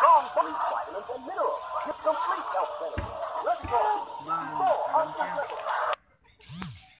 Strong police vitamins and minerals with complete health benefits.